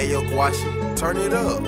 Ayo Guashi, turn it up.